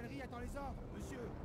cavalerie attend les ordres, monsieur.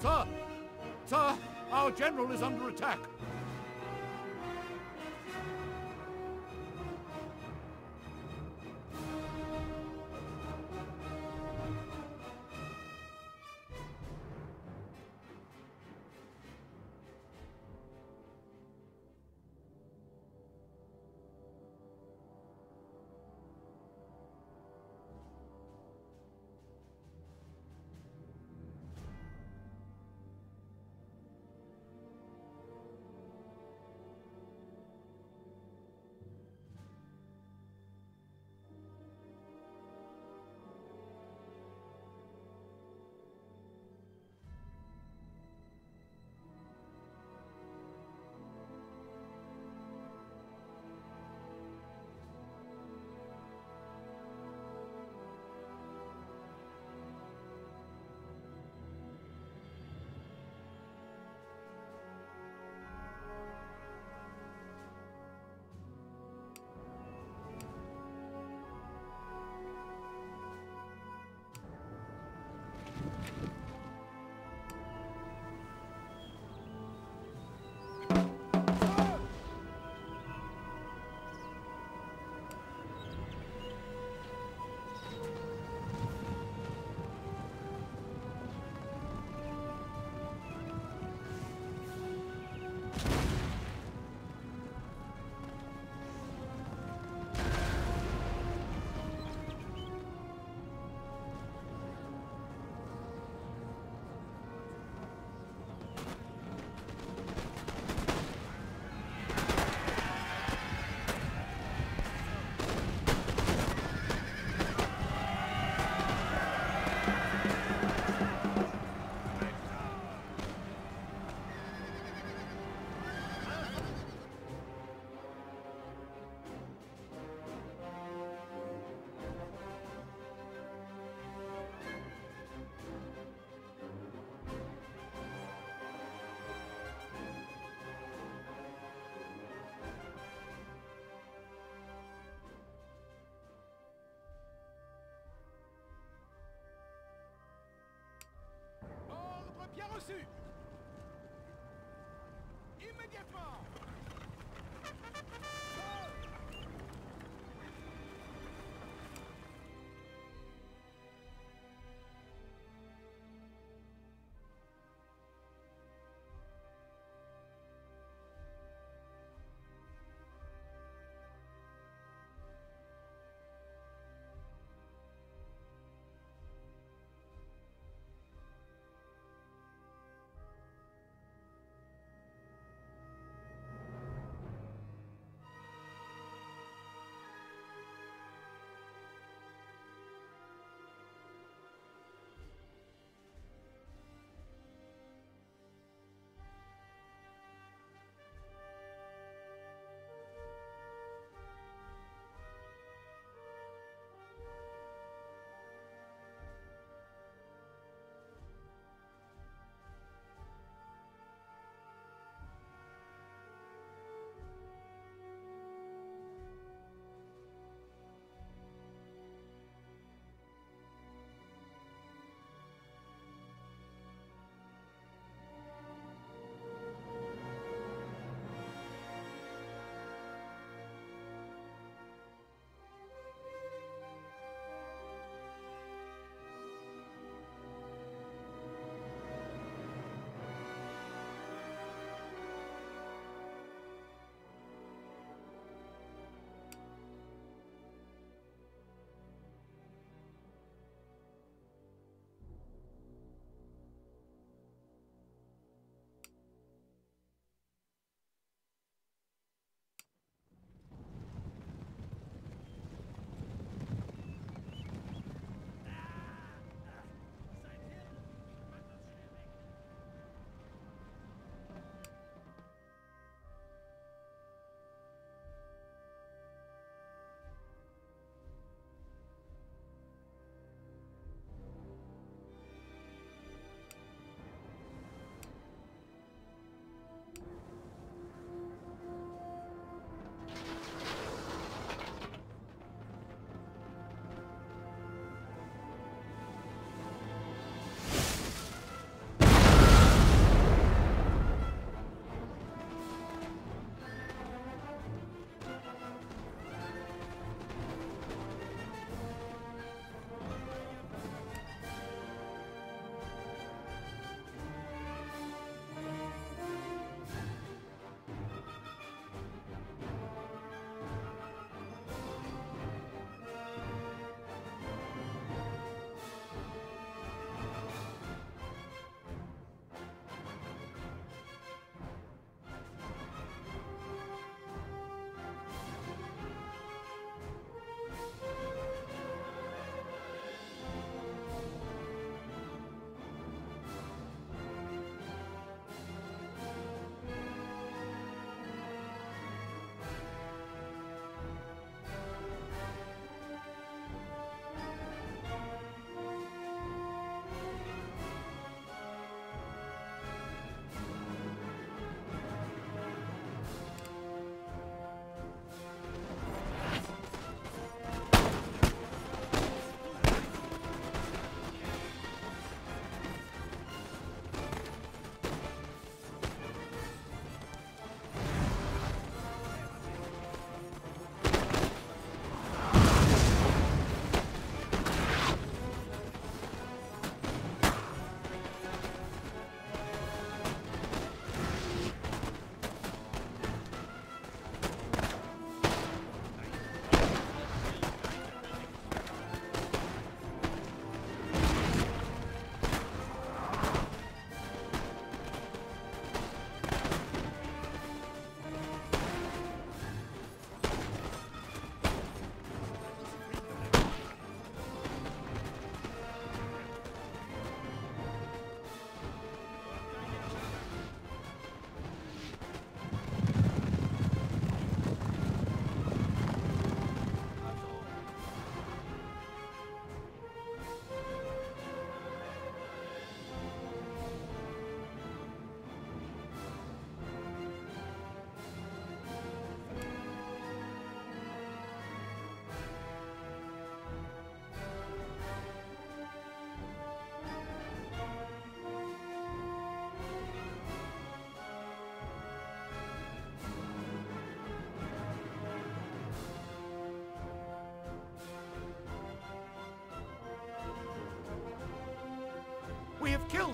Sir! Sir! Our general is under attack! Reçu. Immédiatement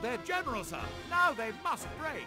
their generals sir. Now they must break.